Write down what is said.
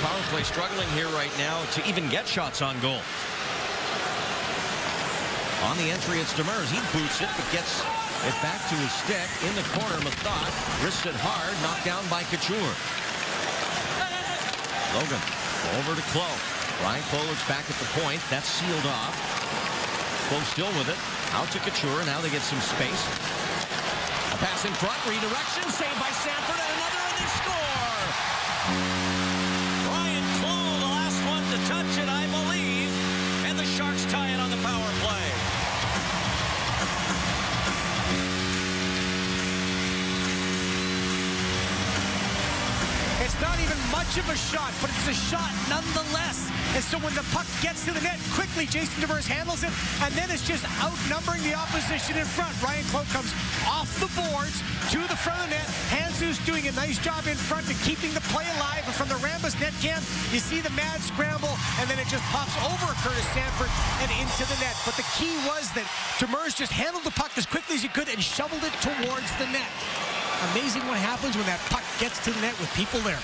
Power play struggling here right now to even get shots on goal. On the entry, it's Demers. He boots it, but gets it back to his stick. In the corner, Mathot wrists it hard, knocked down by Couture. Logan over to Clowe. Ryane Clowe back at the point. That's sealed off. Clowe still with it. Out to Couture. Now they get some space. A pass in front. Redirection. Saved by Sanford. And another, touch it, I believe. And the Sharks tie it on the power play. It's not even much of a shot, but it's a shot nonetheless. And so when the puck gets to the net, quickly Jason Demers handles it, and then it's just outnumbering the opposition in front. Ryane Clowe comes off the boards to the front of the net. Handzus doing a nice job in front and keeping the play alive. From the Net cam, you see the mad scramble, and then it just pops over Curtis Sanford and into the net. But the key was that Demers just handled the puck as quickly as he could and shoveled it towards the net. Amazing what happens when that puck gets to the net with people there.